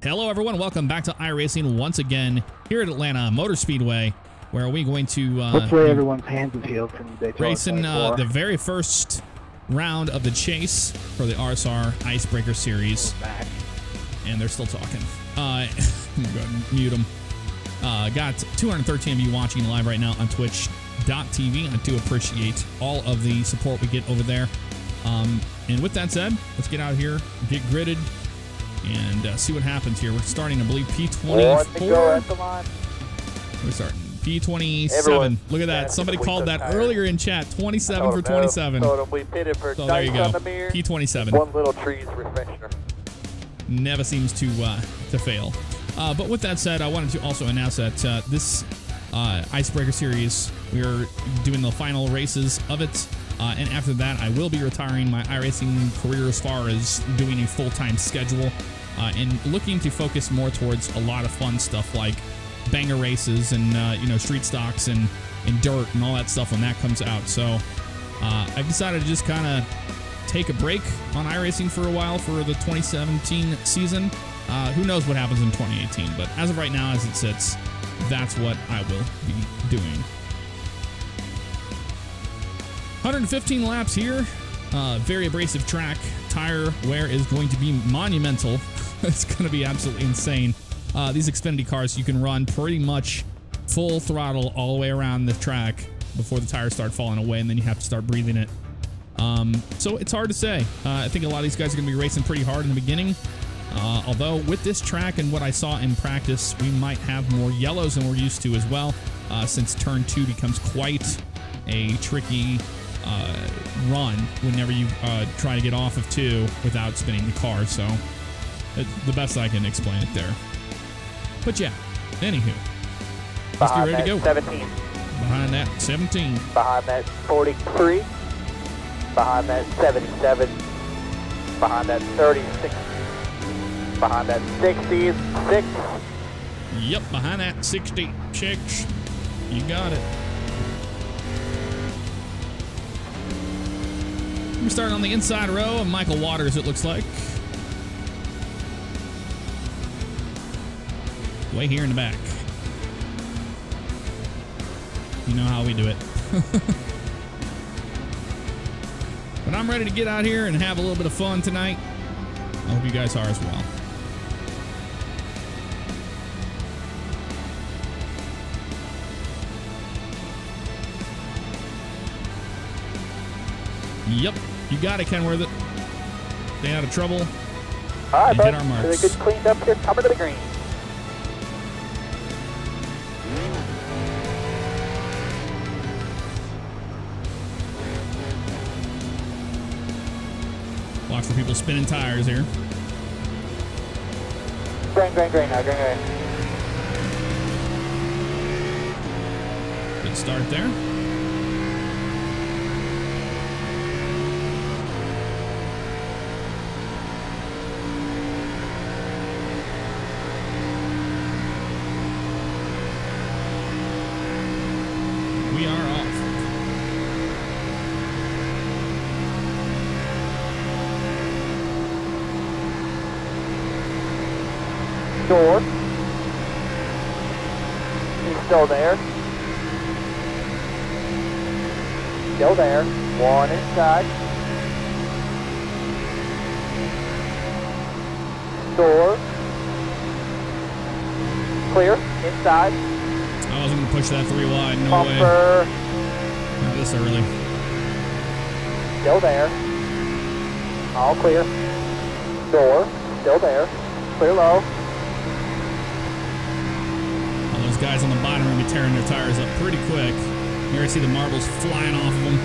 Hello, everyone. Welcome back to iRacing once again here at Atlanta Motor Speedway, where are we're going to uh, Hopefully everyone's hands is healed from Daytona racing uh, 24. the very first round of the chase for the RSR Icebreaker Series. And they're still talking. Uh, and mute them. Uh, got 213 of you watching live right now on Twitch.tv. I do appreciate all of the support we get over there. Um, and with that said, let's get out here, get gridded, and uh, see what happens here. We're starting, I believe, One to go P24. at the line. We're starting P27. Everyone- Look at that. Somebody called that tires. earlier in chat. 27 Told for him no. 27. Told him for So there you go. the. P27. One little tree's refresher. never seems to uh, to fail. Uh, but with that said, I wanted to also announce that uh, this uh, Icebreaker Series, we are doing the final races of it. Uh, and after that, I will be retiring my iRacing career as far as doing a full time schedule uh, and looking to focus more towards a lot of fun stuff like banger races and uh, you know street stocks and, and dirt and all that stuff when that comes out. So uh, I've decided to just kind of take a break on iRacing for a while for the 2017 season. Uh, who knows what happens in 2018? But as of right now, as it sits, that's what I will be doing. 115 laps here. Uh, very abrasive track. Tire wear is going to be monumental. it's going to be absolutely insane. Uh, these Xfinity cars, you can run pretty much full throttle all the way around the track before the tires start falling away, and then you have to start breathing it. Um, so it's hard to say. Uh, I think a lot of these guys are going to be racing pretty hard in the beginning. Uh, although with this track and what I saw in practice, we might have more yellows than we're used to as well, uh, since turn two becomes quite a tricky uh, run whenever you uh, try to get off of two without spinning the car. So the best I can explain it there. But yeah, anywho, let's get ready to go. 17. Behind that 17. Behind that 43. Behind that 77. Behind that 36. Behind that 66. Yep, behind that 66. You got it. Starting on the inside row of Michael Waters, it looks like. Way here in the back. You know how we do it. but I'm ready to get out here and have a little bit of fun tonight. I hope you guys are as well. Yep, you got it, Kenworth. Stay out of trouble. All right, bud. hit our marks. Good cleaned up here. Coming to the green. Watch for people spinning tires here. Green, green, green now. Green, green. Good start there. We are off. Door. He's still there. Still there. One inside. Door. Clear. Inside. I wasn't going to push that three wide. No way. Bumper. Not this early. Still there. All clear. Door. Still there. Clear low. All those guys on the bottom are going to be tearing their tires up pretty quick. Here I see the marbles flying off of them.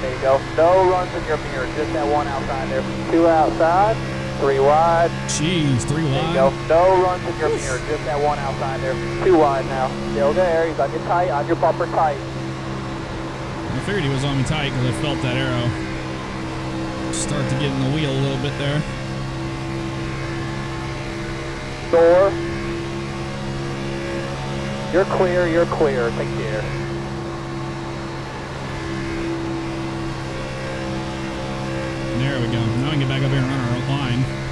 There you go. No runs in your mirror. Just that one outside there. Two outside. Three wide. Jeez, three wide. There you go. No runs in your mirror. Just that one outside there. Two wide now. Still there. He's on your tight. On your bumper tight. I figured he was on me tight because I felt that arrow start to get in the wheel a little bit there. Door. You're clear, you're clear. Take care. There we go. Now we can get back up here and run our line.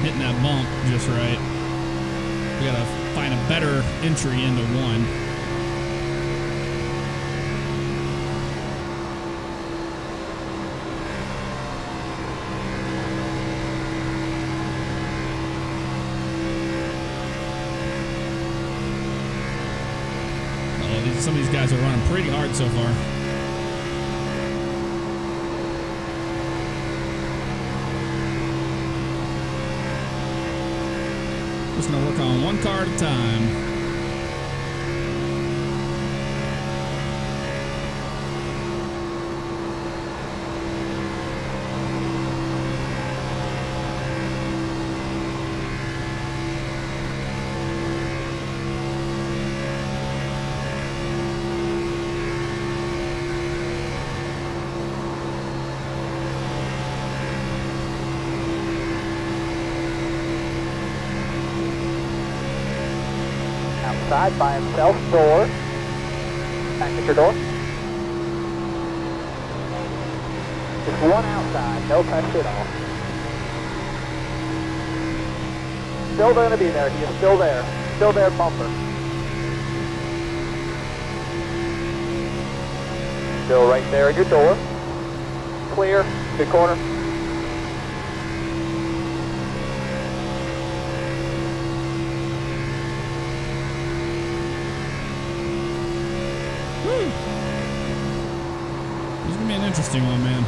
Hitting that bump just right. We gotta find a better entry into one. Uh, these, some of these guys are running pretty hard so far. Just gonna work on one car at a time. Outside by himself, door. Your door. Just one outside, no pressure at all. Still going to be there, he is still there. Still there, bumper. Still right there at your door. Clear, good corner. Woo! This is gonna be an interesting one, man.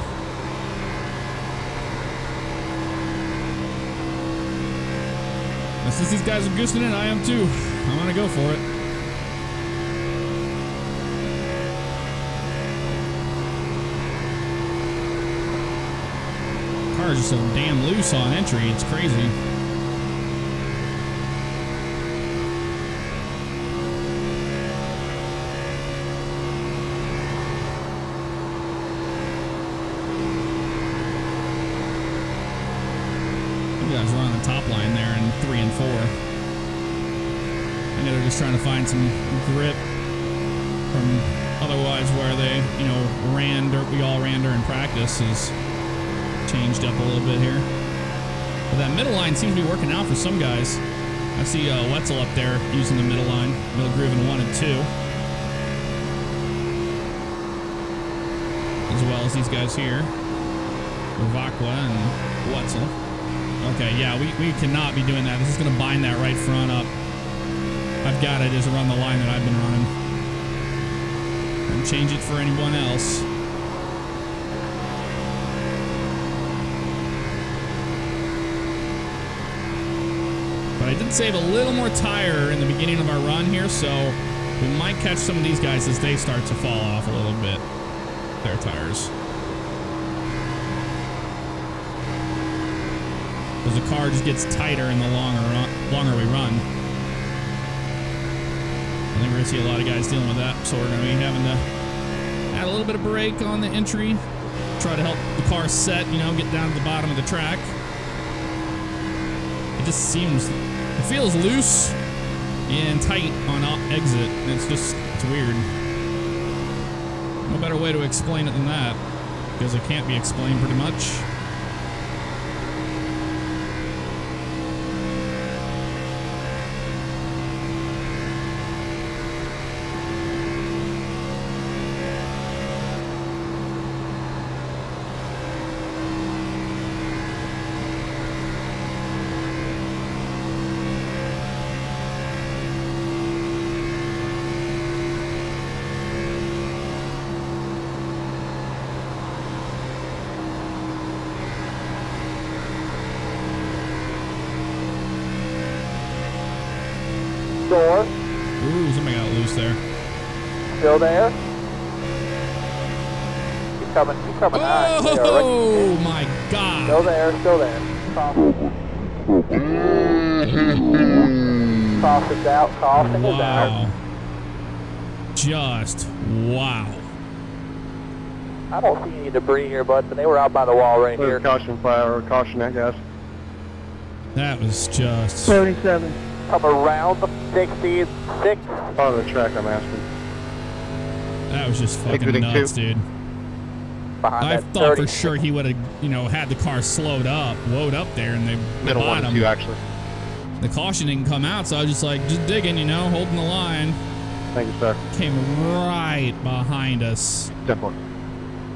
And since these guys are goosing it, I am too. I'm gonna go for it. Cars just so damn loose on entry. It's crazy. You guys are on the top line there in three and four. I know they're just trying to find some grip from otherwise where they, you know, ran. We all ran during practice is changed up a little bit here. But that middle line seems to be working out for some guys. I see uh, Wetzel up there using the middle line, middle groove in one and two. As well as these guys here. Vacqua and Wetzel. Okay, yeah, we, we cannot be doing that. This is going to bind that right front up. I've got to just run the line that I've been running. And change it for anyone else. But I did save a little more tire in the beginning of our run here, so we might catch some of these guys as they start to fall off a little bit. Their tires. Because the car just gets tighter in the longer longer we run. I think we're gonna see a lot of guys dealing with that, so we're gonna be having to add a little bit of brake on the entry, try to help the car set, you know, get down to the bottom of the track. It just seems, it feels loose and tight on exit. It's just, it's weird. No better way to explain it than that, because it can't be explained pretty much. Door, Ooh, somebody got loose there. still there. Keep coming, keep coming. All right, we are right- Oh my Still god. there, still there. Cross. Caution's out. Caution is out. Wow. Just wow. I don't see any debris here, bud, but they were out by the wall right here. Caution fire, caution that gas. That was just. 77. Come around the 66. Follow the track, I'm asking. That was just fucking Exiting nuts, two. dude. Behind I thought 30. for sure he would have, you know, had the car slowed up, woed up there, and they Middle one bottom. and two, actually. The caution didn't come out, so I was just like, just digging, you know, holding the line. Thank you, sir. Came right behind us. Definitely.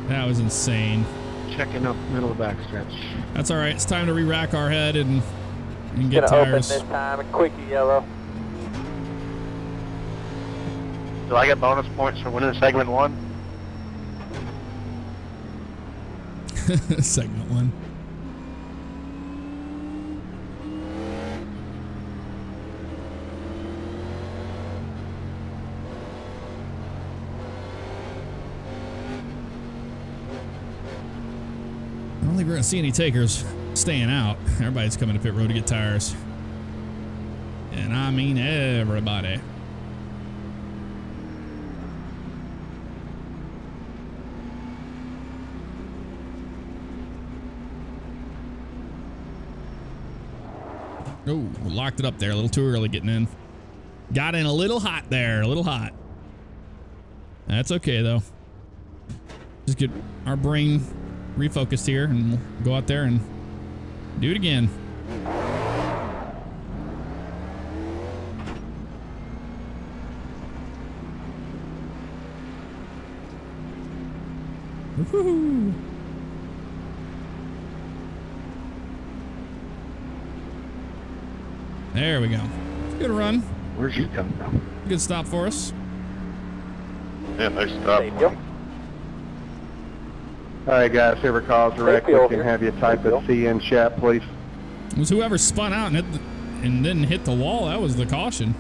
That was insane. Checking up middle of the backstretch. That's all right. It's time to re-rack our head and and get Gonna open tires. this time. Quickie yellow. Do I get bonus points for winning segment one? Segment one. We're gonna see any takers staying out. Everybody's coming to pit road to get tires. And I mean everybody. Oh, locked it up there. A little too early getting in. Got in a little hot there. A little hot. That's okay, though. Just get our brain refocused here and we'll go out there and do it again. Woohoo! There we go. Good run. Where's you coming from? Good stop for us. Yeah, nice stop. Thank you. Alright guys, whoever calls a wreck, we Mayfield can here. have you type Mayfield. a C in chat, please. It was whoever spun out and hit the, and didn't hit the wall. That was the caution.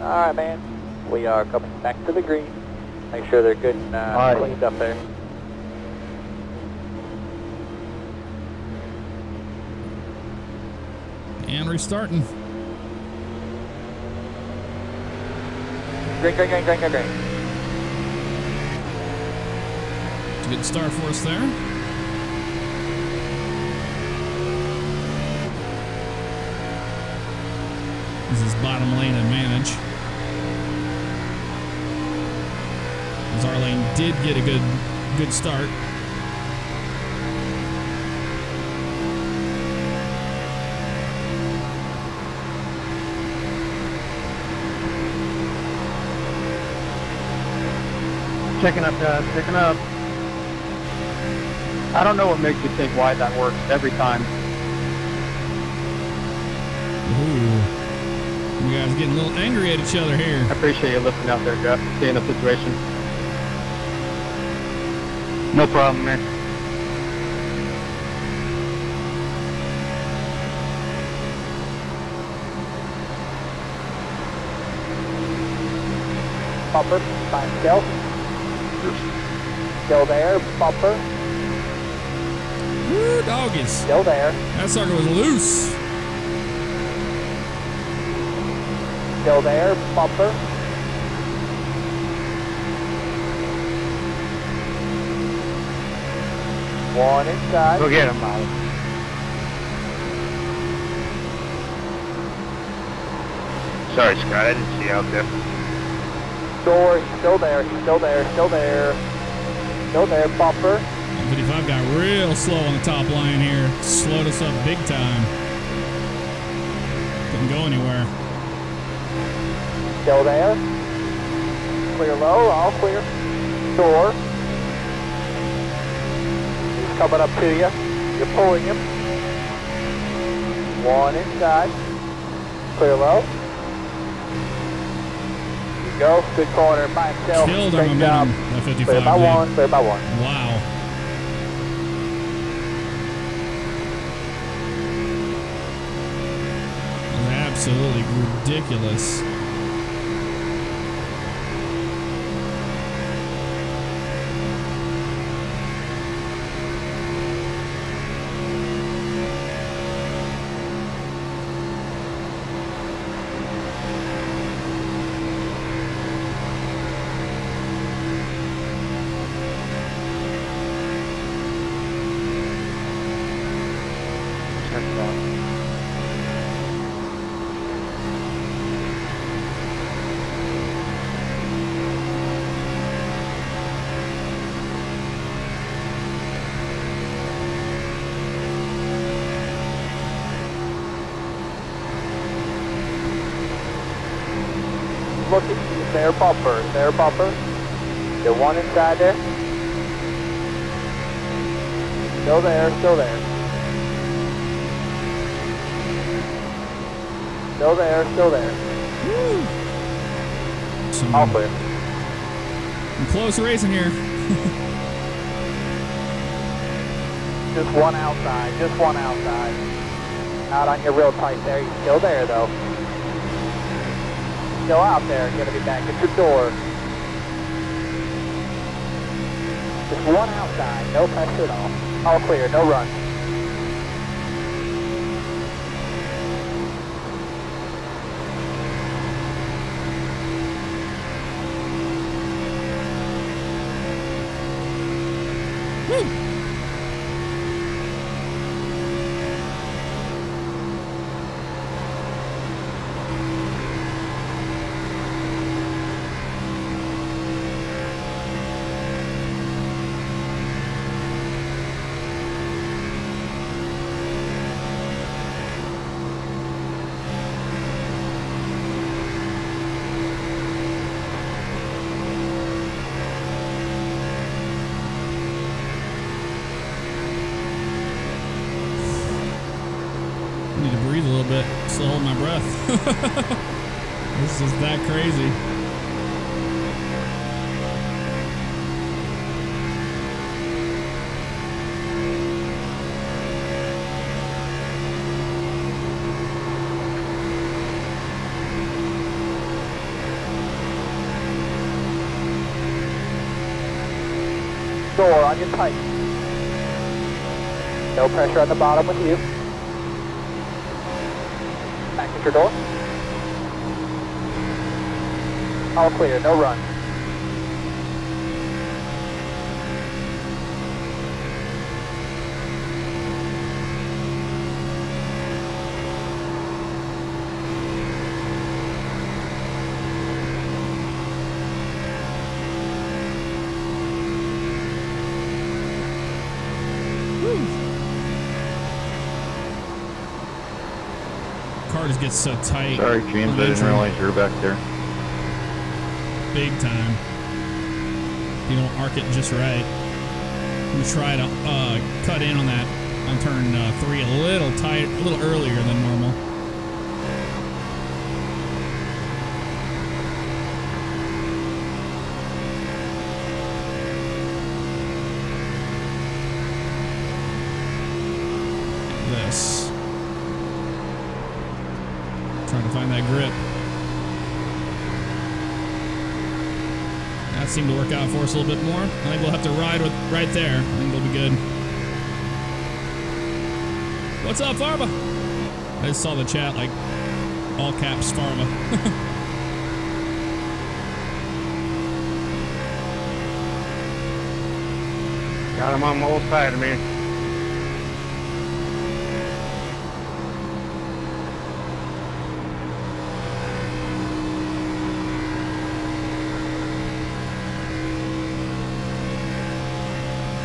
All right, man. We are coming back to the green. Make sure they're good and uh, All right. cleaned up there. And restarting. Green, green, green, green, green, green. It's a good start for us there. This is bottom lane advantage. As our lane did get a good good start. Checking up guys, checking up. I don't know what makes you think why that works every time. Ooh. You guys getting a little angry at each other here. I appreciate you listening out there, Jeff. Seeing the situation. No problem, man. Bumper, fine still. Still there, bumper, Woo, doggies. still there, That sucker was loose. still there, bumper. One inside. Go get him, Molly. Sorry, Scott. I didn't see you out there. Door, he's still there, still there, still there. Still there, bumper. 55 got real slow on the top line here. Slowed us up big time. Couldn't go anywhere. Still there. Clear low, all clear. Door. He's coming up to you. You're pulling him. One inside. Clear low. You go. Good corner by himself. Killed Great job. momentum. 55 Clear by one. Clear by one. Wow. That was absolutely ridiculous. Their bumper. The one inside there. Still there, still there. Still there, still there. Some, All clear. some close racing here. Just one outside, just one outside. Out on your real tight there. You're still there though. Still out there. Gonna be back at your door. One outside, no pressure at all. All clear, no run. I need to breathe a little bit. Still hold my breath. this is that crazy. Door on your tight. No pressure on the bottom with you. Your door. All clear, no run. Gets so tight. Sorry, James. I didn't realize you were back there. big time. You don't arc it just right. I'm gonna try to uh, cut in on that on turn uh, three a little tight, a little earlier than normal. This. Trying to find that grip. That us a little bit more. I think we'll have to ride with right there. I think we'll be good. What's up, Farva? I just saw the chat like all caps Farva. Got him on the old side of me.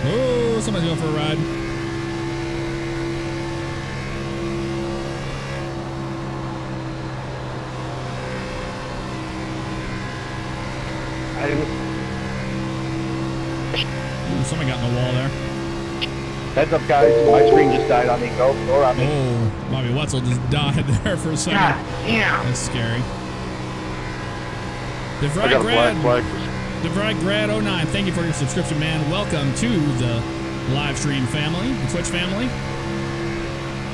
oh, somebody's going for a ride. Ooh, somebody got in the wall there. Heads up, guys. My screen just died on me. Go, go around me. Oh, Bobby Wetzel just died there for a second. God damn. That's scary. DeVry got a black Grad. DeVry Grad 09, thank you for your subscription, man. Welcome to the live stream family, Twitch family.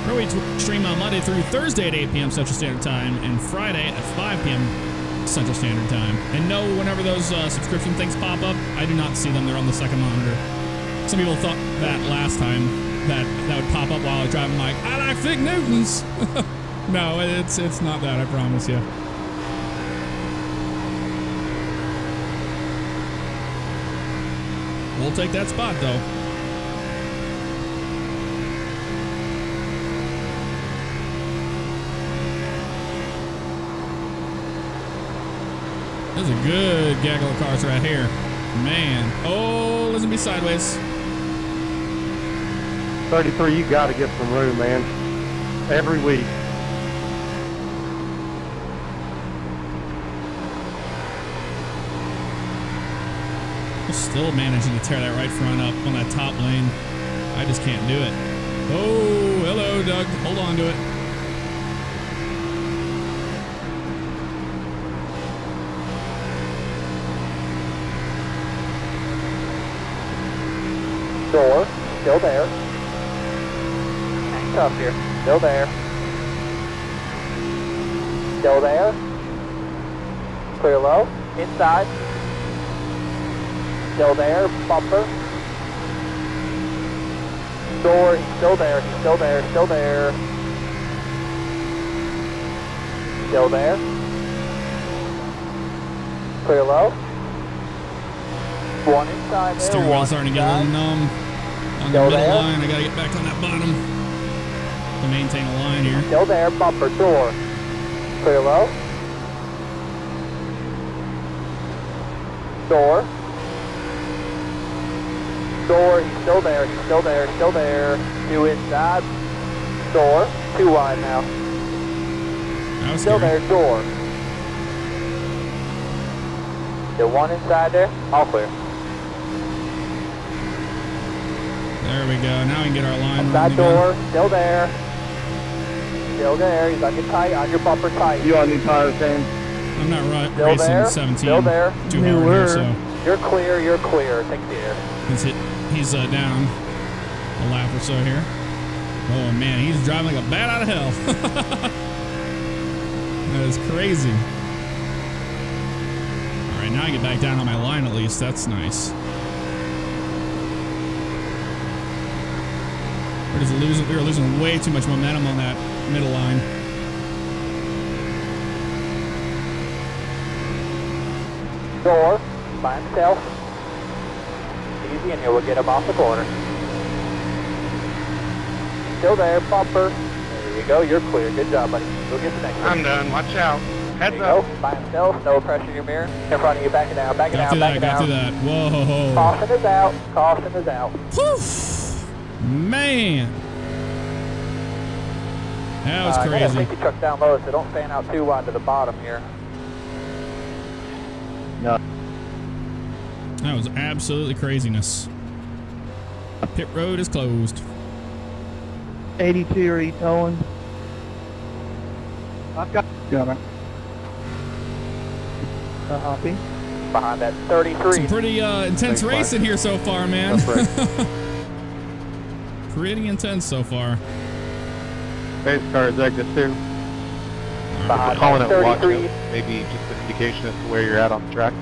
Where we stream on Monday through Thursday at 8 p.m. Central Standard Time and Friday at 5 p.m. Central Standard Time. And no, whenever those uh, subscription things pop up, I do not see them. They're on the second monitor. Some people thought that last time that that would pop up while I was driving. Like, I like Fig Newtons. no, it's it's not that. I promise you. We'll take that spot though. There's a good gaggle of cars right here. Man. Oh, listen be sideways. 33, you got to get some room, man. Every week. Still managing to tear that right front up on that top lane. I just can't do it. Oh, hello, Doug. Hold on to it. Tough here. Still there. Still there. Clear low. Inside. Still there. Bumper. Door, still there. Still there. Still there. Still there. Clear low. One inside there. Steering one wheel's starting to get a little numb. On the middle there? line, I gotta get back on that bottom to maintain a line here. Still there, bumper, door. Clear low. Door. Door, he's still there, he's still there, still there. Two inside. Door. Two wide now. Still scary. there, door. The one inside there. All clear. There we go. Now we can get our line again. door, still there. Still there, he's on your tight, on your bumper tight. You on new tires, James? I'm not ru- Still racing there, 17 still there. too hard here, Newer. so You're clear, you're clear. Take the air. he's, hit, he's uh, down a lap or so here. Oh man, he's driving like a bat out of hell. that is crazy. All right, now I get back down on my line at least. That's nice. We're just losing. We were losing way too much momentum on that middle line. Door by himself. Easy, and you'll get him off the corner. Still there, bumper. There you go, you're clear. Good job, buddy. Go get the next one. I'm done. Watch out. There Heads you up. go, by himself. No pressure in your mirror. In front of you, back it down, back it Got down, back that. it Got through down. that. Whoa. Caution is out. Caution is out. Whew. Man. That was Uh, I got a crazy. truck down low, so don't fan out too wide to the bottom here. No. That was absolutely craziness. Pit road is closed. 82 are you towing? I've got coming. Uh, Hoppy. Behind that 33. Some pretty uh, intense Thanks, racing here so far, man. That's pretty intense so far. Base cars exit too. Behind Calling that it watch 33. out. Maybe just an indication as to where you're at on the track.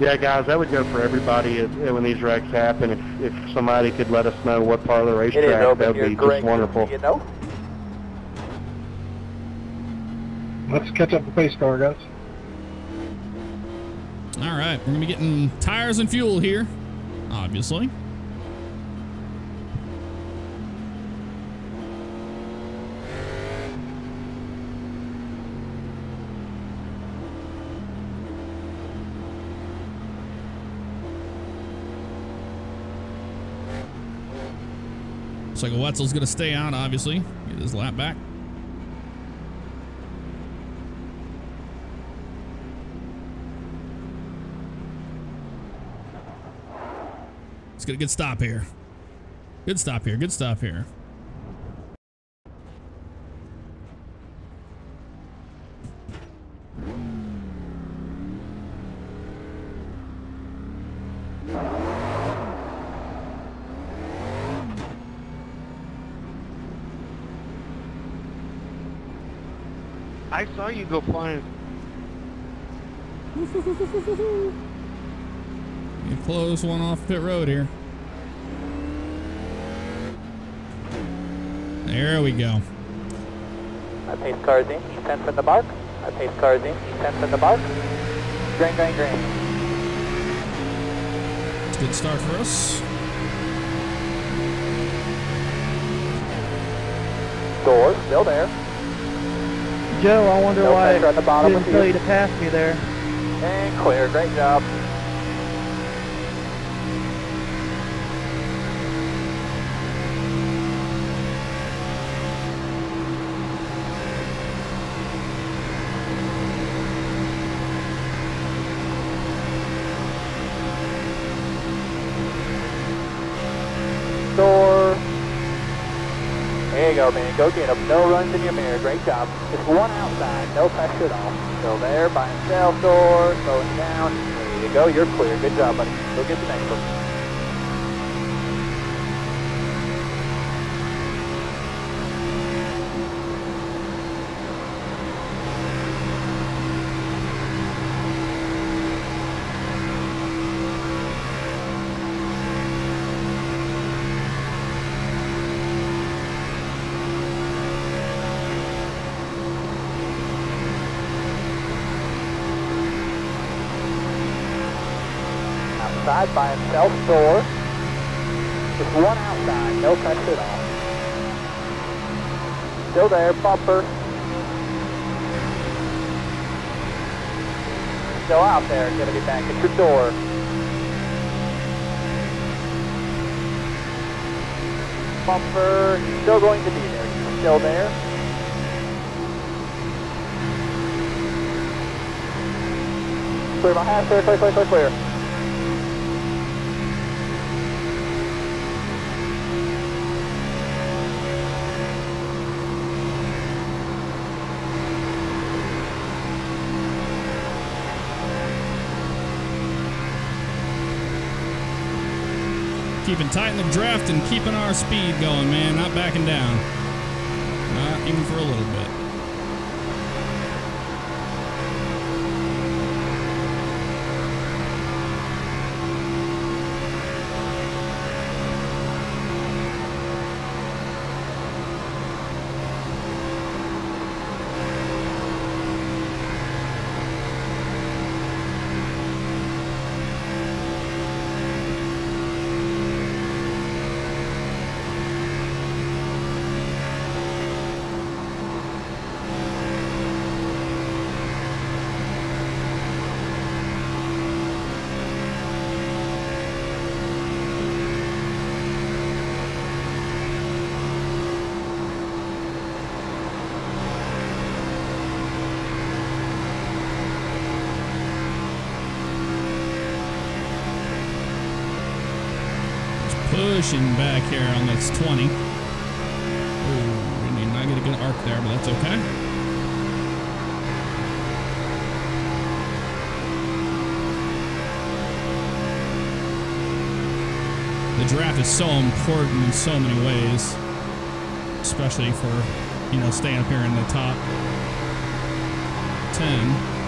Yeah, guys, that would go for everybody if, when these wrecks happen. If, if somebody could let us know what part of the racetrack, that would here, be Greg. just wonderful. You know? Let's catch up the pace car, guys. All right, we're gonna be getting tires and fuel here, obviously. Looks like Wetzel's gonna stay out, obviously. Get his lap back. Let's get a good stop here. Good stop here. Good stop here. Saw you go flying. You close one off pit road here. There we go. I pace car's in, E10 from the mark. I pace car's in, E10 from the mark. Green, green, green. It's a good start for us. Door, still there. Joe, I wonder No why pressure at the bottom didn't tell you to pass me there. And clear. Great job. Go, man. Go get him. No runs in your mirror. Great job. Just one outside. No pressure at all. Still there by himself. Door. Slowing down. There you go. You're clear. Good job, buddy. Go get the next one. There, bumper. Still out there, gonna be back at your door. Bumper, still going to be there, still there. Clear my half, clear, clear, clear, clear, clear. Keeping tight in the draft and keeping our speed going, man. Not backing down. Not even for a little bit. pushing back here on this 20. Ooh, not get a good arc there, but that's okay. The draft is so important in so many ways, especially for, you know, staying up here in the top 10.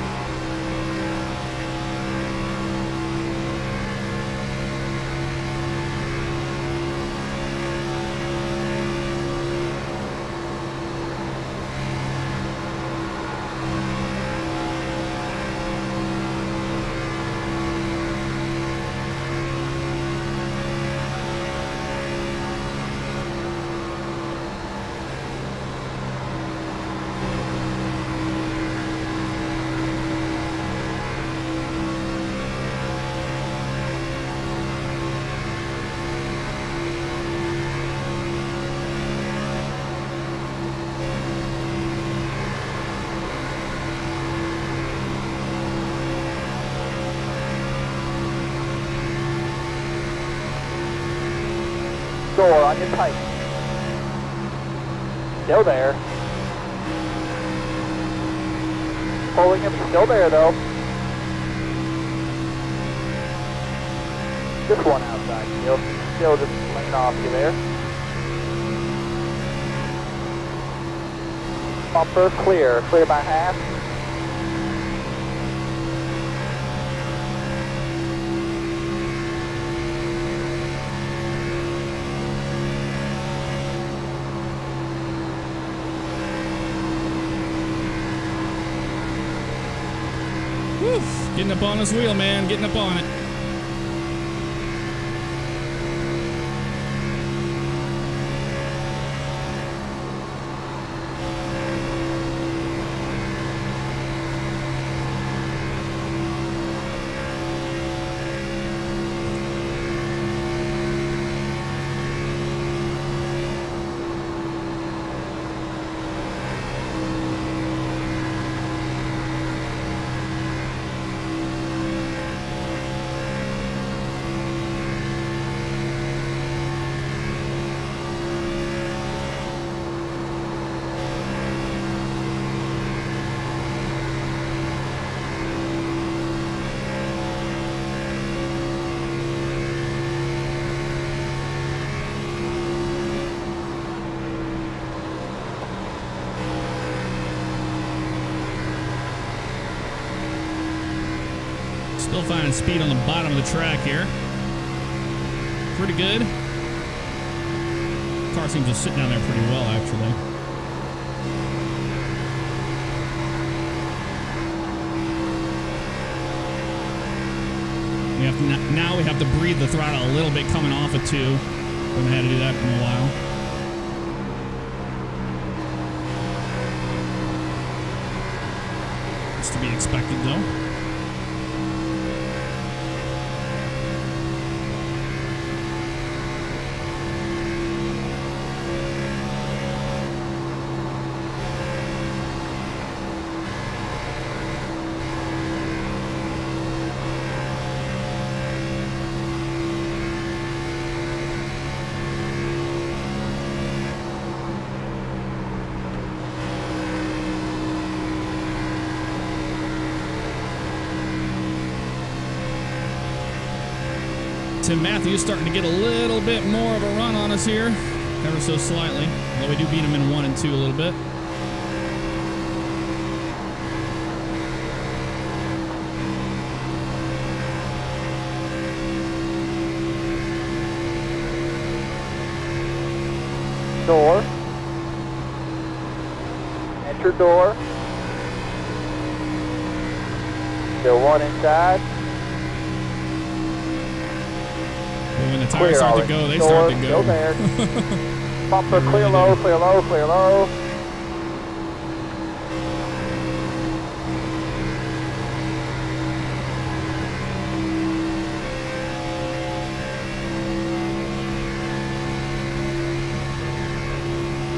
Door on your tight. Still there. Pulling him, still there though. Just one outside, still, still just laying off you there. Bumper clear, clear by half. Whew, getting up on his wheel, man. Getting up on it. Still finding speed on the bottom of the track here. Pretty good. Car seems to sit down there pretty well, actually. We have to, now we have to breathe the throttle a little bit coming off of two. We haven't had to do that in a while. It's to be expected, though. Tim starting to get a little bit more of a run on us here, ever so slightly. Although we do beat him in one and two a little bit. Door. Enter door. Still one inside. Tires start to go, they start to go. there. Bumper clear low, clear low, clear low.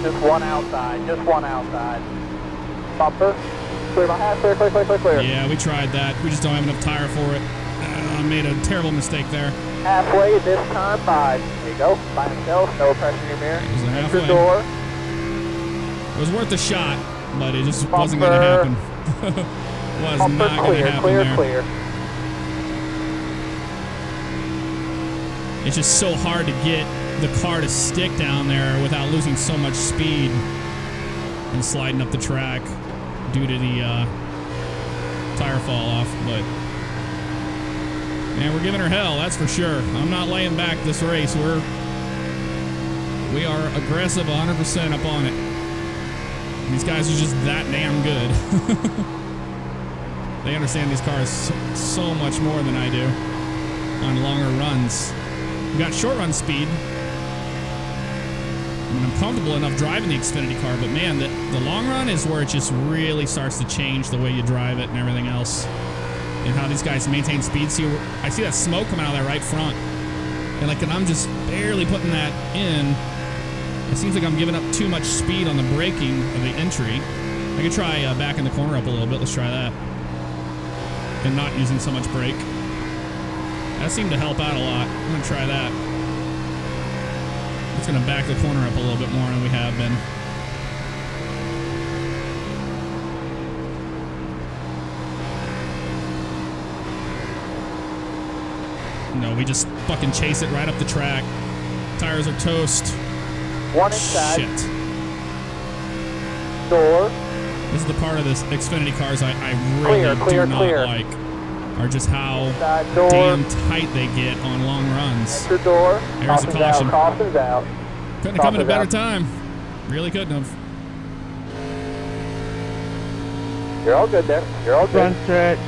Just one outside, just one outside. Bumper, clear my half, clear, clear, clear, clear, clear. Yeah, we tried that. We just don't have enough tire for it. Uh, I made a terrible mistake there. Halfway this time, five. There you go, by himself, no pressure in your mirror. It was a halfway. door. It was worth a shot, but it just wasn't going to Bumper. happen. was Bumper not going to happen clear, there. clear. It's just so hard to get the car to stick down there without losing so much speed and sliding up the track due to the uh, tire fall off. But man, we're giving her hell, that's for sure. I'm not laying back this race. We're we are aggressive 100% up on it. These guys are just that damn good. they understand these cars so, so much more than I do on longer runs. We got short run speed. I mean, I'm comfortable enough driving the Xfinity car, but man, the, the long run is where it just really starts to change the way you drive it and everything else. And how these guys maintain speed. See, I see that smoke coming out of that right front. And like, and I'm just barely putting that in. It seems like I'm giving up too much speed on the braking of the entry. I could try uh, backing the corner up a little bit. Let's try that. And not using so much brake. That seemed to help out a lot. I'm gonna try that. It's gonna back the corner up a little bit more than we have been. No, we just fucking chase it right up the track. Tires are toast. One inside. Shit. Door. This is the part of this Xfinity cars I, I really clear, do not clear. like. Are just how damn tight they get on long runs. Enter door. There's a Caution's caution. out. Out. Couldn't have come at a better out. time. Really couldn't have. You're all good there. You're all good. Front stretch.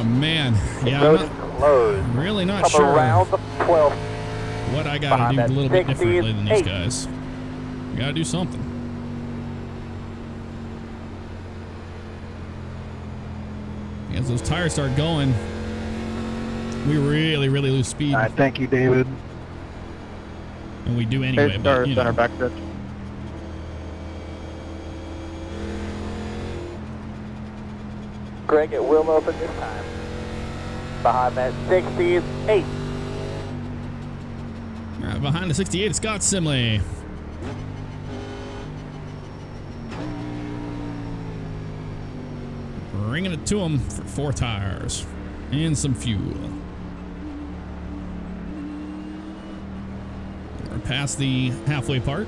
Oh man, yeah, Road I'm not, closed. really not Come sure around the 12th. what I gotta behind do a little bit differently than these eight. guys. Gotta do something. As those tires start going, we really, really lose speed, All right, thank you, David. and we do anyway. Hey, But, center, you center know, back stretch. Greg, it will open this time. Behind that 68. All uh, right, behind the 68, Scott Simley. Bringing it to him for four tires and some fuel. We're past the halfway part.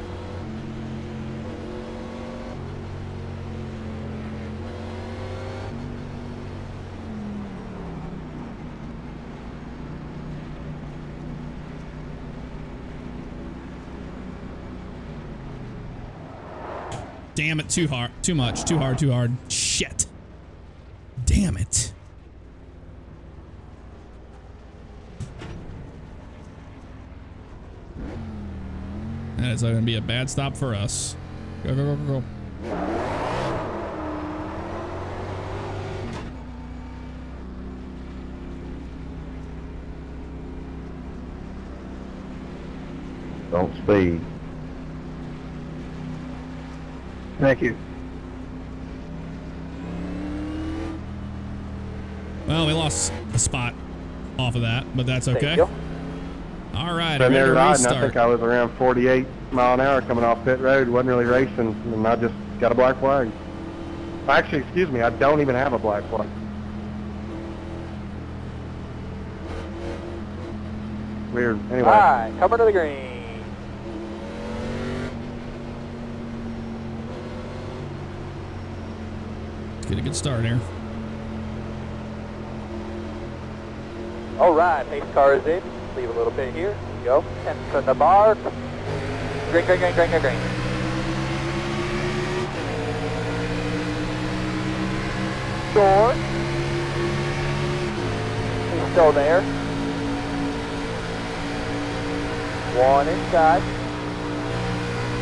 Damn it, too hard, too much, too hard, too hard. Shit. Damn it. That is going to be a bad stop for us. Go, go, go, go, go. Don't speed. Thank you. Well, we lost a spot off of that, but that's okay. Thank you. All right, Been there to riding. I think I was around 48 mile an hour coming off pit road. wasn't really racing, and I just got a black flag. Actually, excuse me, I don't even have a black flag. Weird. Anyway, All right, coming to the green. Let's get a good start here. All right, pace car is in. Leave a little bit here. Here we go. Enter the bar. Green, green, green, green, green, green. He's still there. One inside.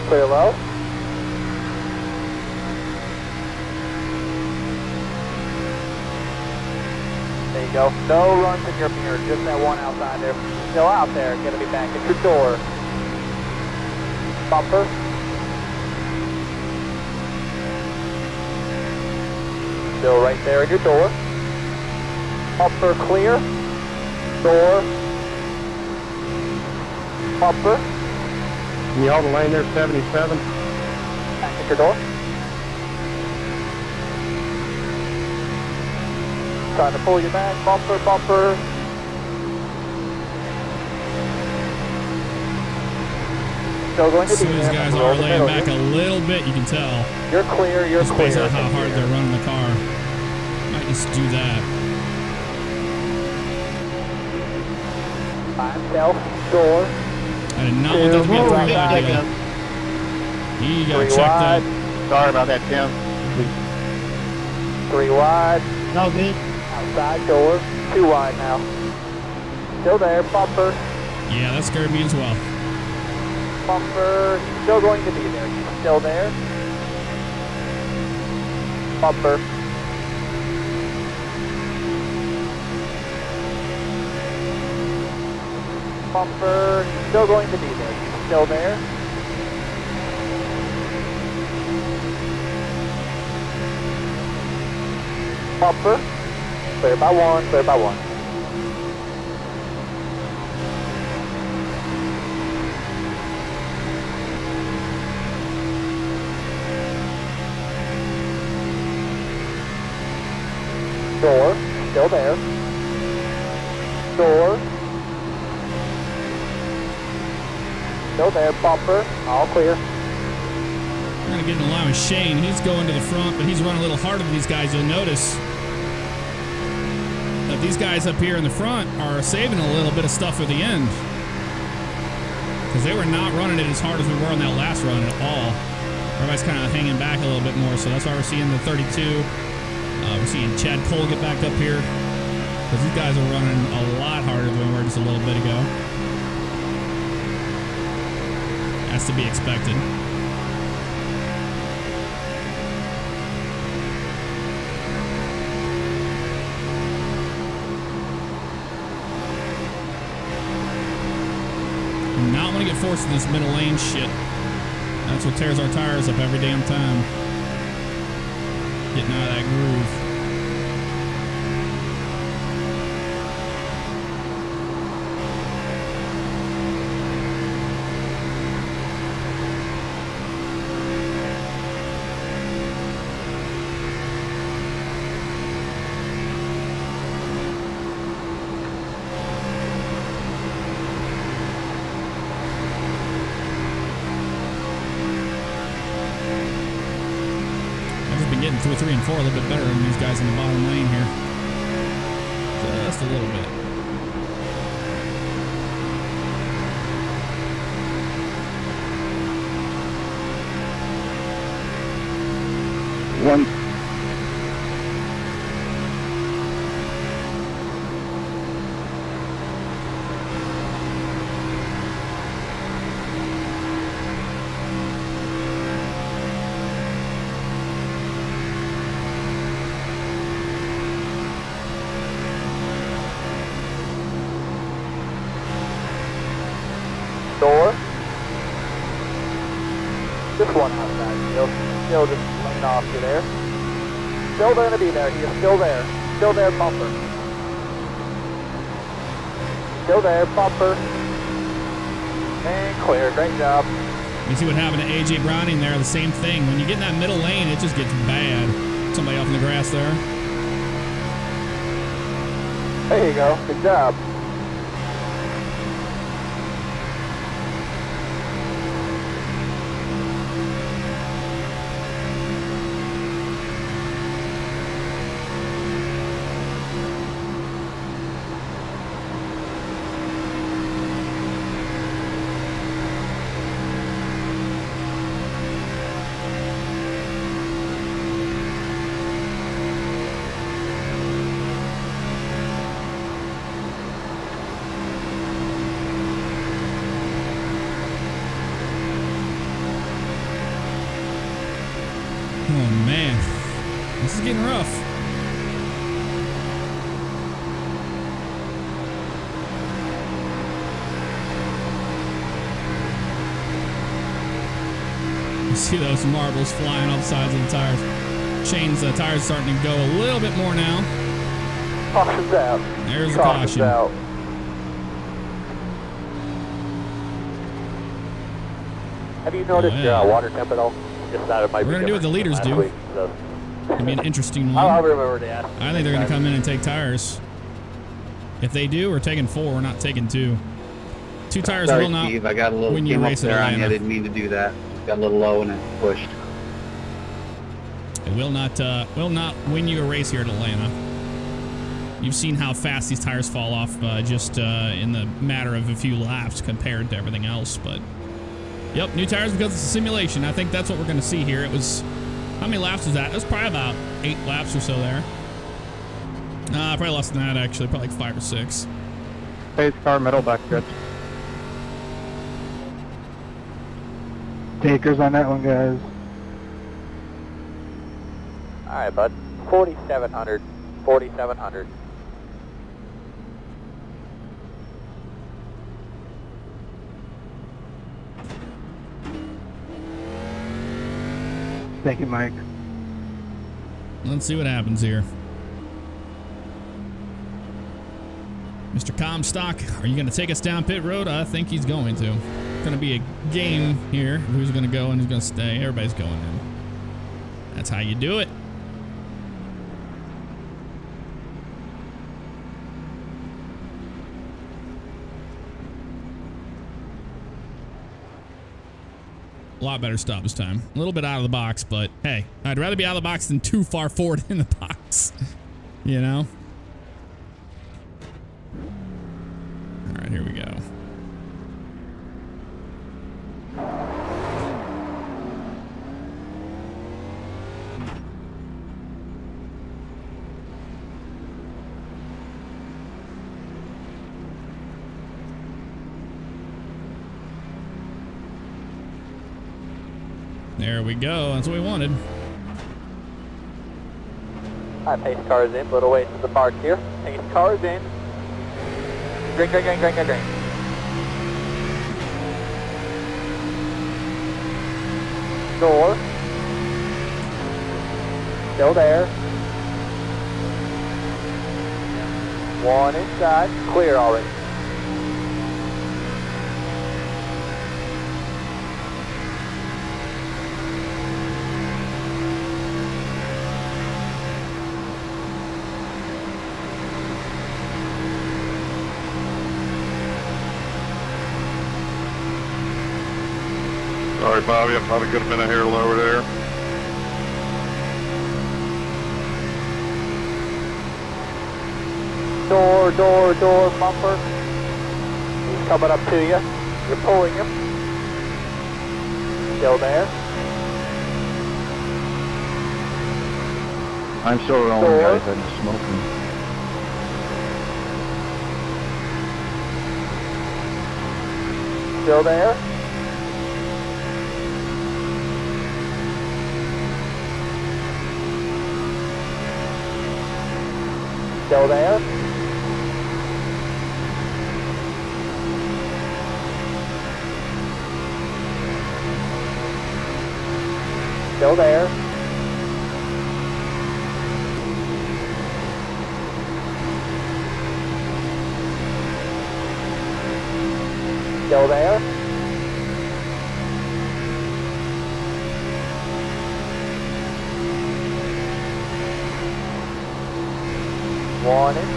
Clear low. You go. No runs in your mirror, just that one outside there. Still out there, gonna be back at your door. Bumper. Still right there at your door. Bumper clear. Door. Bumper. can you hold the lane there, 77? Back at your door. Trying to pull you back. Bumper, bumper. Still going to As be soon as there. guys are laying back a little bit, you can tell. You're clear, you're Just clear. based on how hard here. they're running the car. Might just do that. By himself, door, I did not want that to be a Whoa, three wide deal. He got three checked wide, up. Sorry about that, Tim. three wide, No good. Outside door, two wide now. Still there, bumper, Yeah, that scared me as well. bumper, still going to be there. Still there. Bumper. Bumper, still going to be there. Still there. Bumper. Clear by one, clear by one. Door, still there. Door. Still there, bumper, all clear. We're to get in line with Shane. He's going to the front, but he's running a little harder than these guys. You'll notice these guys up here in the front are saving a little bit of stuff for the end. Because they were not running it as hard as we were on that last run at all. Everybody's kind of hanging back a little bit more, so that's why we're seeing the 32. Uh, we're seeing Chad Cole get back up here. Because these guys are running a lot harder than we were just a little bit ago. That's to be expected. Want to get forced in this middle lane shit. That's what tears our tires up every damn time. Getting out of that groove. Guys in the bottom still, still just laying off you there. Still going to be there, he is still there. Still there, bumper. Still there, bumper. And clear, great job. You see what happened to AJ Browning there, the same thing. When you get in that middle lane, it just gets bad. Somebody off in the grass there. There you go, good job. Those marbles flying off the sides of the tires. Chains, the tires starting to go a little bit more now. Caution's out. There's the Caution's caution. out. Have you noticed Oh, your uh, water temp at all? Just thought it might We're gonna do what the leaders do. last week, so. It'll be an interesting I'll, I'll remember to ask. I think they're going to come in and take tires. If they do, we're taking four. We're not taking two. Two tires Sorry, will not Steve. I got a little win you came up race there on. I didn't mean to do that. Got a little low and it pushed. It will not uh, will not win you a race here at Atlanta. You've seen how fast these tires fall off uh, just uh, in the matter of a few laps compared to everything else. But yep, new tires because it's a simulation. I think that's what we're going to see here. It was how many laps was that? It was probably about eight laps or so there. Uh, probably less than that actually. Probably like five or six. Pace car, middle back stretch. Takers on that one, guys. All right, bud. 4,700. 4,700. Thank you, Mike. Let's see what happens here. Mr. Comstock, are you going to take us down pit road? I think he's going to. Going to be a game here. Who's going to go and who's going to stay? Everybody's going in. That's how you do it. A lot better stop this time. A little bit out of the box, but hey, I'd rather be out of the box than too far forward in the box. You know? All right, here we go. There we go. That's what we wanted. Right, pace cars in. Little ways to the park here. Pace cars in. Green, green, green, green, green, green. Door. Still there. One inside. Clear already. Bobby, I probably could have been a hair lower there. Door, door, door, bumper. He's coming up to you. You're pulling him. Still there. I'm still rolling, Door. guys. I'm smoking. Still there. Still there. Still there.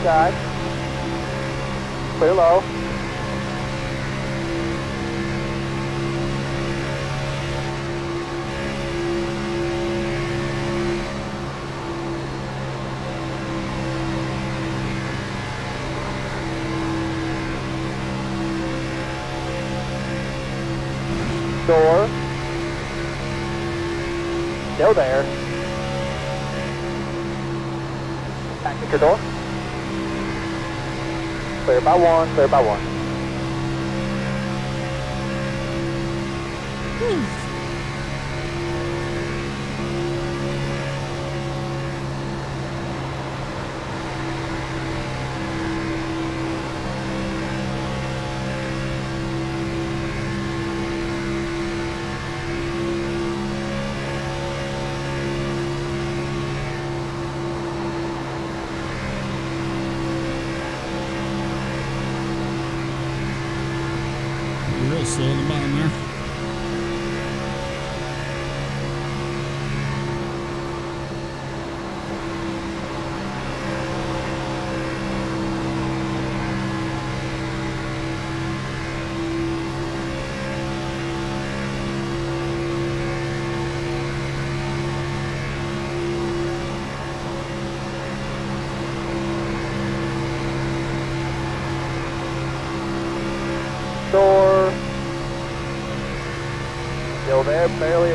One by one, clear by one. Real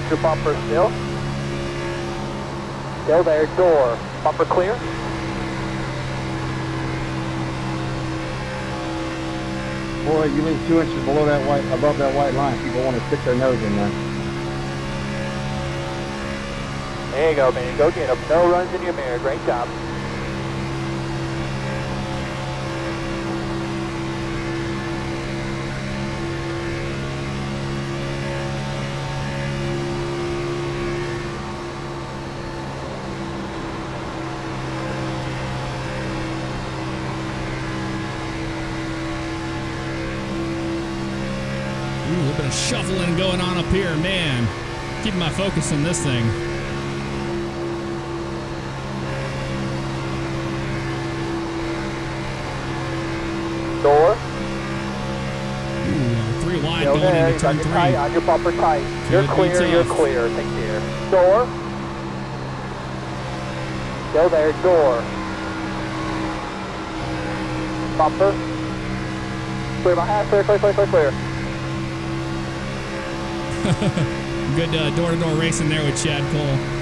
your bumper still. Still there, door. Bumper clear. Boy, you leave two inches below that white, above that white line, people want to stick their nose in there. There you go, man. Go get get 'em. No runs in your mirror. Great job. Ooh, a little bit of shuffling going on up here, man. Keeping my focus on this thing. Door. Ooh, three wide Still going there. into turn your three. tight on your bumper tight. You're Good clear. You're clear. Take care. Door. Still there. Door. Bumper. Clear by half. Clear. Clear. Clear. Clear. Clear. Good uh, door-to-door racing there with Chad Cole.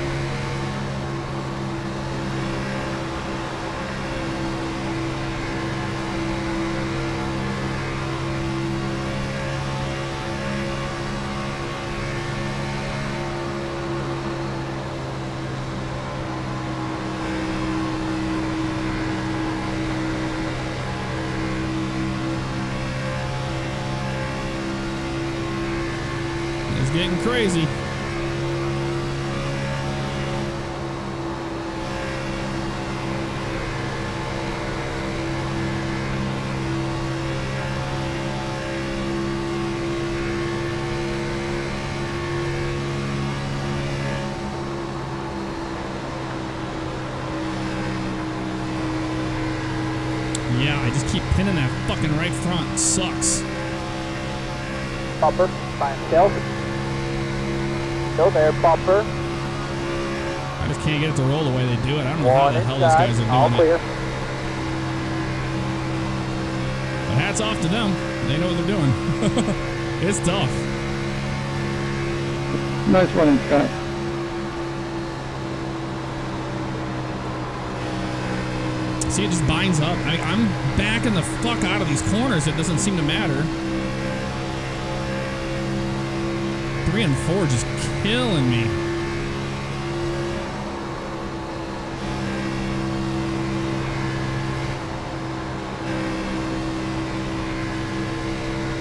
Bumper. I just can't get it to roll the way they do it. I don't know how the hell these guys are All doing it. clear. But hats off to them. They know what they're doing. it's tough. Nice running, Scott. See, it just binds up. I, I'm backing the fuck out of these corners. It doesn't seem to matter. Three and four just killing me.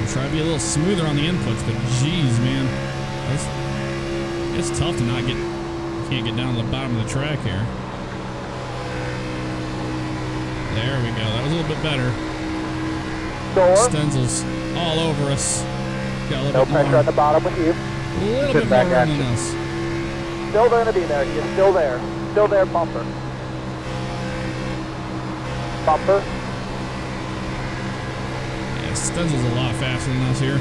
I try to be a little smoother on the inputs, but geez, man, it's, it's tough to not get Can't get down to the bottom of the track here. There we go. That was a little bit better. Door. Stenzel's all over us. Got a No bit pressure more, at the bottom with you. A little Sit bit back room at than you. us. Still going to be there. He's still there. Still there, bumper. Bumper. Yeah, is a lot faster than us here.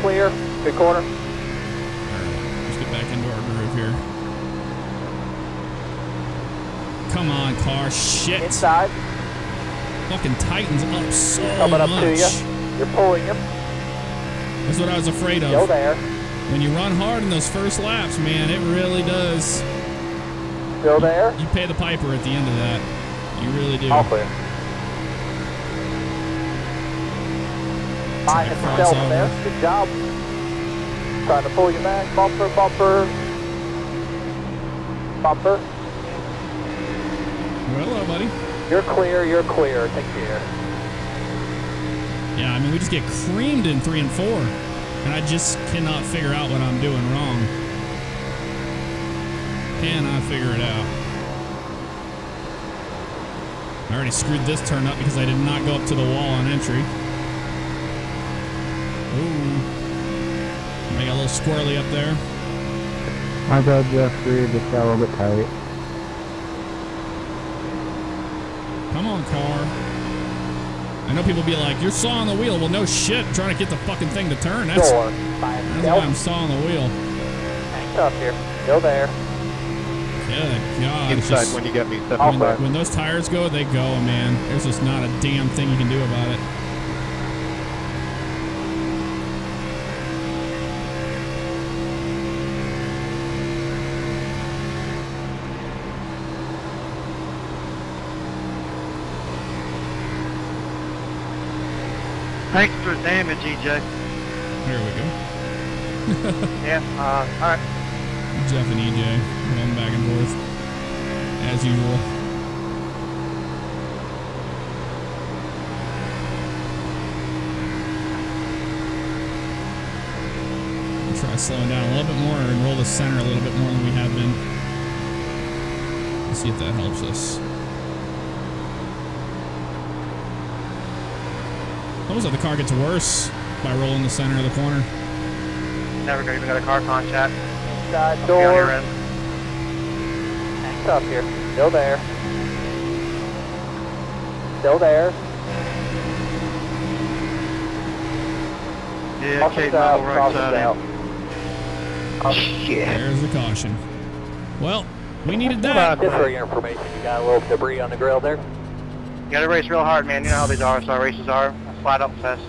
Clear. Good corner. Let's get back into our groove here. Come on, car. Shit. Inside. Fucking tightens up so Coming up much. to you. You're pulling him. That's what I was afraid of. Still there. When you run hard in those first laps, man, it really does. Still there. You pay the piper at the end of that. You really do. All clear. Try to there. over. Good job. Trying to pull you back. Bumper, bumper. Bumper. Well, hello, buddy. You're clear. You're clear. Take care. Yeah, I mean, we just get creamed in three and four. And I just cannot figure out what I'm doing wrong. Can I figure it out. I already screwed this turn up because I did not go up to the wall on entry. Ooh. I got a little squirrely up there. My bad, Jeffrey. Just got a little bit tight. Come on, car. I know people be like, you're sawing the wheel. Well, no shit. I'm trying to get the fucking thing to turn. That's, Door. By that's why. I'm sawing the wheel. Hang tough here. Still there. Good God. Inside just- when you get me. Step All inside. When those tires go, they go, man. There's just not a damn thing you can do about it. Thanks for the damage, EJ. There we go. Yeah, uh, alright. Jeff and EJ going back and forth as usual. We'll try slowing down a little bit more and roll the center a little bit more than we have been. Let's see if that helps us. Almost like the car gets worse by rolling the center of the corner. Never got- even got a car contact. Inside Be on door. end. Hang tough here. Still there. Still there. Yeah, Crosses Kate out. Mobile right Crosses side. out. Oh, There's the caution. Well, we needed that. Just for your information, you got a little debris on the grill there. You gotta race real hard, man. You know how these RSR races are. Flat up fast.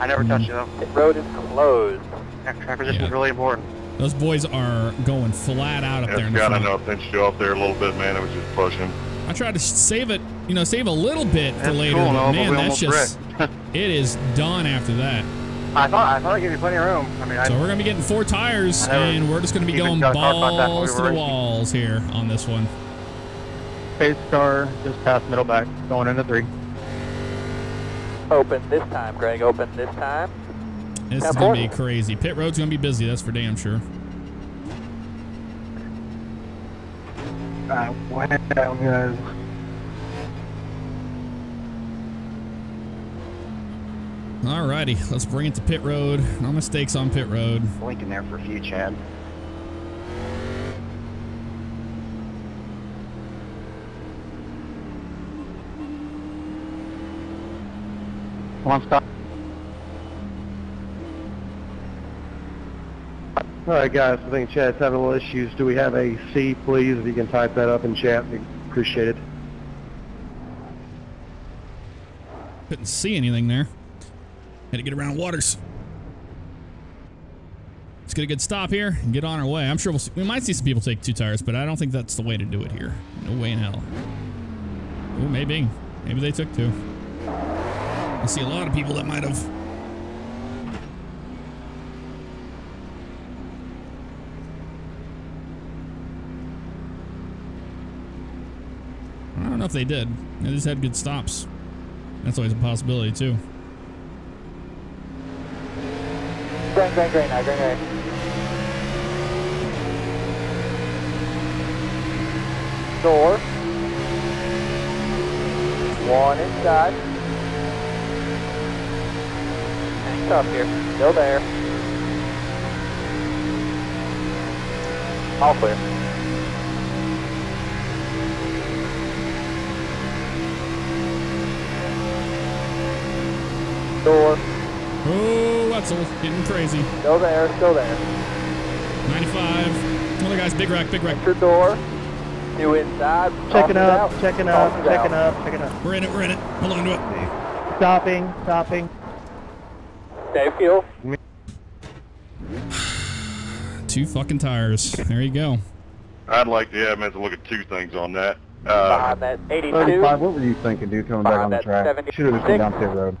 I never touch you though. Pit road is closed. Track track position is really important. Those boys are going flat out up there in It's the got front. enough pinched you off there a little bit, man. It was just pushing. I tried to save it, you know, save a little bit for That's later, cool, but no, man, we that's almost just it is done after that. I thought I thought I gave you plenty of room. I mean, I, So we're gonna be getting four tires, and we're just gonna be going got car contact when we balls to the walls here on this one. Pace car just past middle back, going into three. Open this time, Greg. Open this time. This Yeah, is gonna be crazy. Pit road's gonna be busy. That's for damn sure. Uh, went down, guys. Alrighty, let's bring it to pit road. No mistakes on pit road. blinking there for a few, Chad. One stop. All right, guys. I think Chad's having a little issues. Do we have a C, please? If you can type that up in chat, we appreciate it. Couldn't see anything there. Had to get around waters. Let's get a good stop here and get on our way. I'm sure we'll see, we might see some people take two tires, but I don't think that's the way to do it here. No way in hell. Oh, maybe. Maybe they took two. I see a lot of people that might have. I don't know if they did. They just had good stops. That's always a possibility, too. Green, green, green, now, green, green. Door. One inside. Tough here. Still there. All clear. Door. Oh, Wetzel getting crazy. Still there. Still there. 95. Other guys, big wreck, big wreck. Enter door. Two inside. Checking it up, out. checking up, it checking out. up, checking up. We're in it, we're in it. Hold on to it. Stopping, stopping. Save fuel. Two fucking tires. There you go. I'd like to, yeah, I meant to look at two things on that. Uh, Behind that 82. 35, what were you thinking, dude, coming back on the track? Should have just gone down pit road.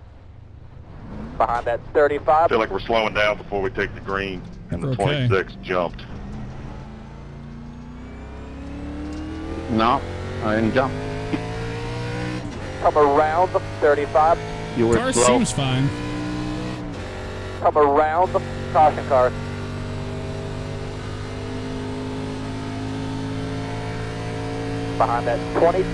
Behind that 35. I 35. feel like we're slowing down before we take the green, and the Okay. 26 jumped. No, I didn't jump. Come around the 35. You were Car slow. seems fine. Come around the caution car. Behind that 20.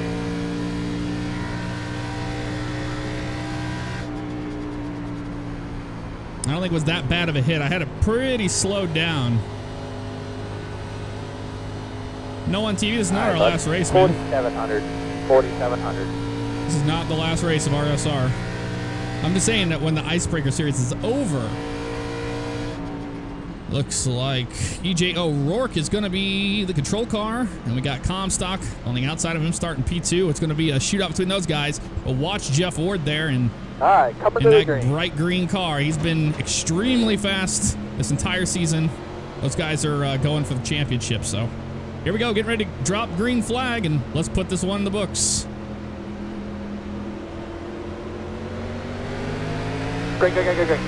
I don't think it was that bad of a hit. I had it pretty slowed down. No on TV. This is not our last race, man. 4700. 4700. This is not the last race of RSR. I'm just saying that when the Icebreaker series is over, looks like EJ O'Rourke is going to be the control car, and we got Comstock on the outside of him starting P2. It's going to be a shootout between those guys. But watch Jeff Ward there and All right, coming in to the that green. bright green car. He's been extremely fast this entire season. Those guys are uh, going for the championship. So here we go, getting ready to drop green flag, and let's put this one in the books. Green, green, green, green, green.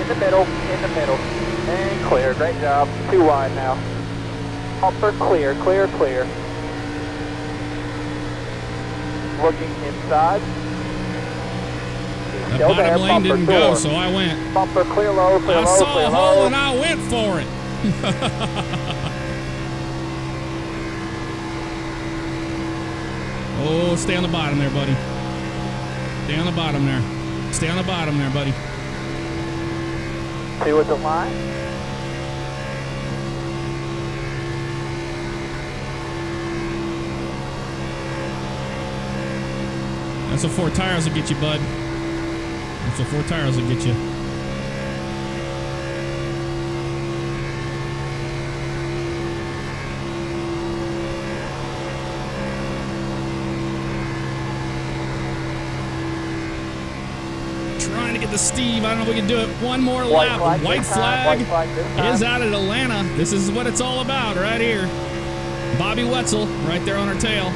In the middle, in the middle. And clear, great job. Too wide now. Upper clear, clear, clear. Looking inside. That Still there, bottom lane didn't door. go, so I went. Bumper clear low, clear I low, saw clear a hole and I went for it. oh, stay on the bottom there, buddy. Stay on the bottom there. Stay on the bottom there, buddy. See at the line. That's what four tires will get you, bud. That's what four tires will get you. Trying to get the Steve. I don't know if we can do it. One more White lap. flag White flag white flag is out at Atlanta. This is what it's all about right here. Bobby Wetzel right there on her tail.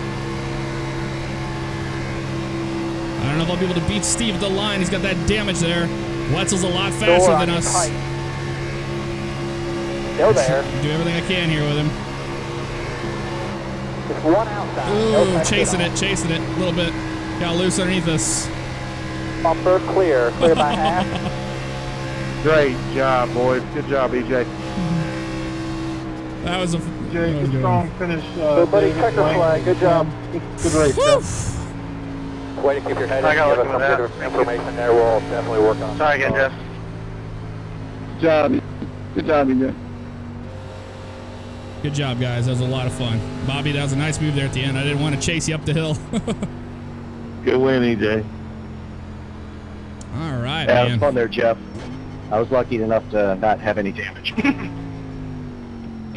I don't know if I'll be able to beat Steve at the line. He's got that damage there. Wetzel's a lot faster Door than us. Still there. Do everything I can here with him. Just one outside. no Ooh, pressure chasing it, chasing it a little bit. Got loose underneath us. All. Bumper clear. Clear by half. Great job, boys. Good job, EJ. That was a. Jay, that good good. strong finish. Uh, Good buddy, David checker Wayne. flag. Good job. Good race, Woo! Way to keep your head I in. got Give us looking some good that. information there. We'll definitely work on. Sorry again, Jeff. Good job. Good job, EJ. Good job, guys. That was a lot of fun. Bobby, that was a nice move there at the end. I didn't want to chase you up the hill. Good win, EJ. All right, Yeah, it was fun there, Jeff. I was lucky enough to not have any damage.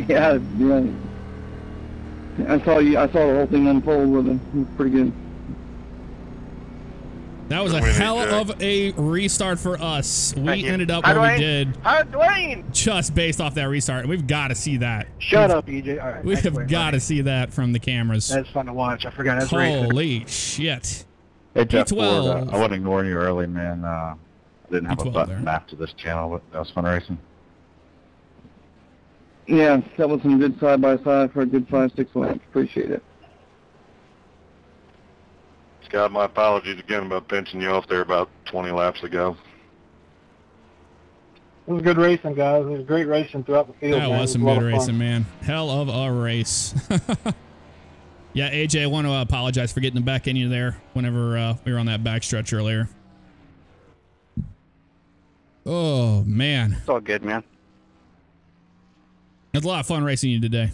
Yeah, yeah. I saw you. I saw the whole thing unfold with him. It was pretty good. That was a hell of a restart for us. We ended up where we Dwayne. did Hi, Dwayne! just based off that restart, and we've got to see that. Shut up, EJ. All right. We have got to see that from the cameras. That's fun to watch. I forgot. That's racing. Holy shit. Hey, Jeff P12. Ford, uh, I wasn't ignoring you early, man. Uh, I didn't have a P12 button there. mapped to this channel, but that was fun racing. Yeah, that was some good side by side for a good five six laps. Appreciate it. Scott, my apologies again about pinching you off there about 20 laps ago. It was good racing, guys. It was great racing throughout the field. That man. was some a lot good of fun. racing, man. Hell of a race. yeah, AJ, I want to apologize for getting the back in you there whenever uh, we were on that back stretch earlier. Oh, man. It's all good, man. It was a lot of fun racing you today.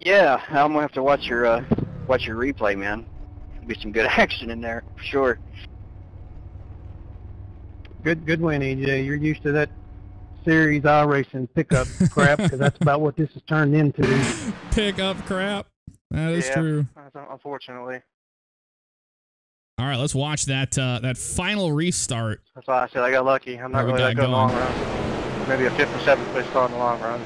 Yeah, I'm gonna have to watch your uh, watch your replay, man. There'll be some good action in there for sure. Good, good win, AJ. You're used to that Series iRacing pickup crap because that's about what this has turned into. Pick up crap. That is yeah, true. Unfortunately, All right, let's watch that uh, that final restart. that's why I said I got lucky. I'm not we really that good in the long run. Maybe a fifth or seventh place car in the long run.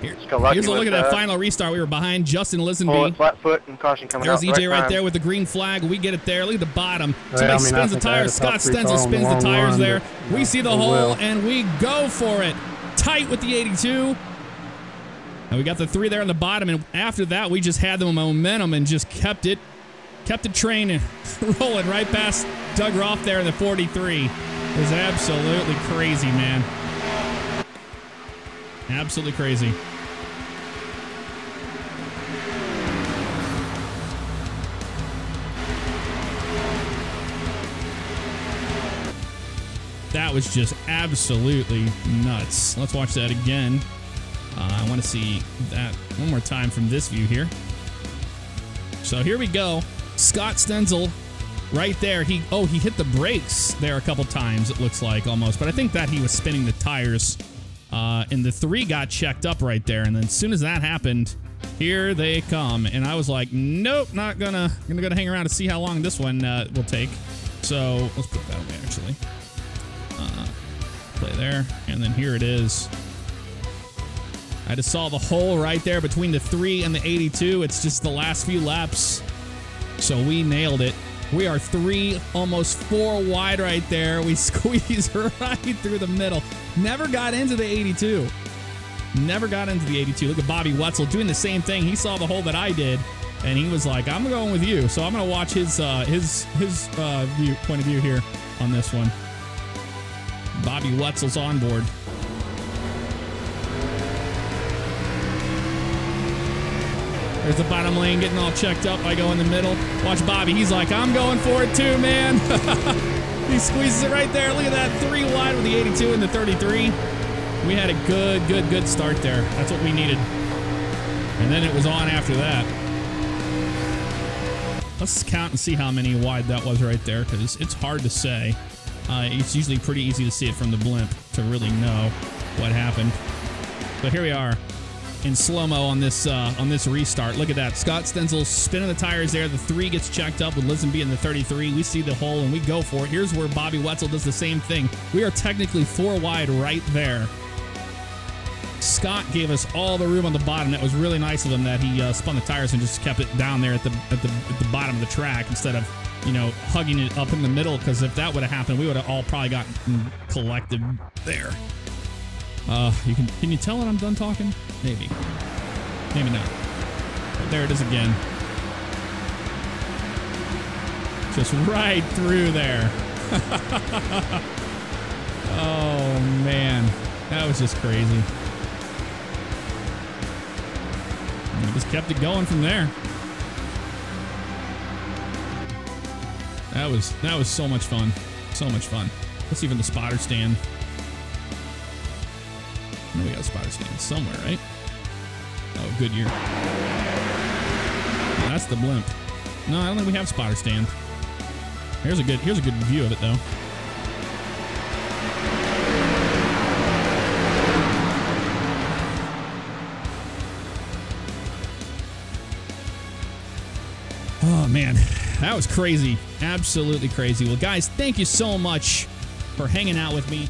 Here, Just got lucky here's a look at that uh, final restart. We were behind Justin Pull Lisenby. it flat foot and caution coming There's out. EJ the right time. there with the green flag. We get it there. Look at the bottom. Well, Somebody I mean, spins the think I had tires. Scott Stenzel car on the spins the tires run, there. but, We know, see the hole well. and we go for it. Tight with the 82. And we got the three there on the bottom. And after that, we just had the momentum and just kept it, kept the train rolling right past Doug Roth there in the 43. It was absolutely crazy, man. Absolutely crazy. That was just absolutely nuts. Let's watch that again. Uh, I want to see that one more time from this view here. So here we go. Scott Stenzel right there. He oh he hit the brakes there a couple times. It looks like almost, but I think that he was spinning the tires. Uh, and the three got checked up right there. And then as soon as that happened, here they come. And I was like, nope, not gonna gonna gonna hang around to see how long this one uh, will take. So let's put that away actually. Play there, and then here it is. I just saw the hole right there between the 3 and the 82. It's just the last few laps. So we nailed it. We are three, almost four wide right there. We squeeze right through the middle. Never got into the 82. Never got into the 82. Look at Bobby Wetzel doing the same thing. He saw the hole that I did, and he was like, "I'm going with you." So I'm going to watch his uh, his his uh, view, point of view here on this one. Bobby Wetzel's on board. There's the bottom lane getting all checked up. I go in the middle. Watch Bobby. He's like, I'm going for it too, man. he squeezes it right there. Look at that. Three wide with the 82 and the 33. We had a good, good, good start there. That's what we needed. And then it was on after that. Let's count and see how many wide that was right there because it's hard to say. Uh, it's usually pretty easy to see it from the blimp to really know what happened. But here we are in slow mo on this uh, on this restart. Look at that. Scott Stenzel spinning the tires there. The three gets checked up with Lisenby in the 33. We see the hole and we go for it. Here's where Bobby Wetzel does the same thing. We are technically four wide right there. Scott gave us all the room on the bottom. That was really nice of him that he uh, spun the tires and just kept it down there at the at the at the bottom of the track instead of you know hugging it up in the middle. Because if that would have happened, we would have all probably gotten collected there. Uh, you can can you tell that I'm done talking? Maybe, maybe not. But there it is again. Just right through there. oh man, that was just crazy. We just kept it going from there. That was that was so much fun. So much fun. Let's even the spotter stand. I we got a spotter stand somewhere, right? Oh, Goodyear. No, that's the blimp. No, I don't think we have spotter stand. Here's a good here's a good view of it though. Oh man, that was crazy. Absolutely crazy. Well, guys, thank you so much for hanging out with me.